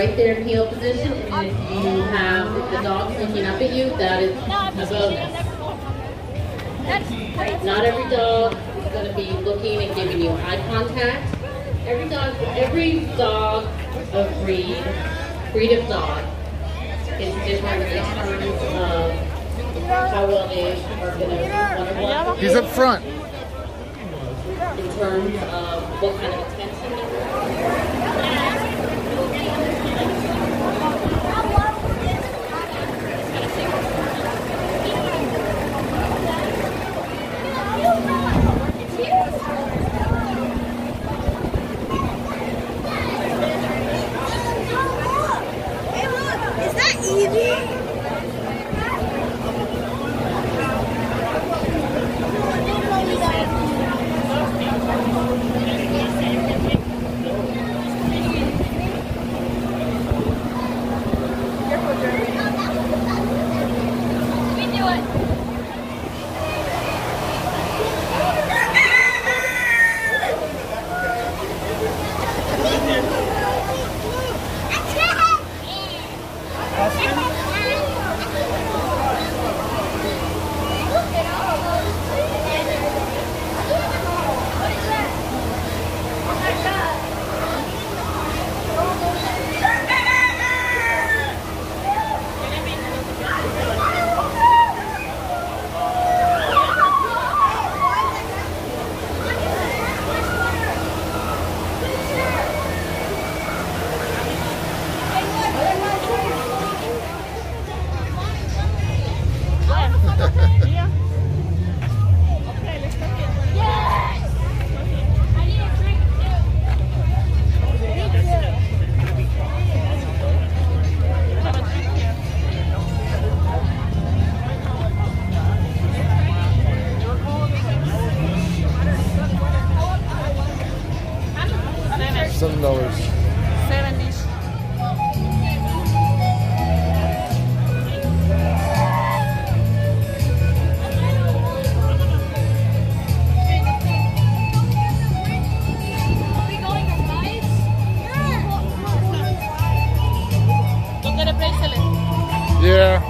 right there in heel position, and if you have, if the dog's looking up at you, that is a bonus. Not every dog is gonna be looking and giving you eye contact. Every dog, every dog of breed, breed of dog is different in terms of how well they are gonna wanna work with He's up front. in terms of what kind of Yeah.